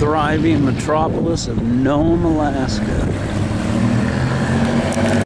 thriving metropolis of Nome, Alaska.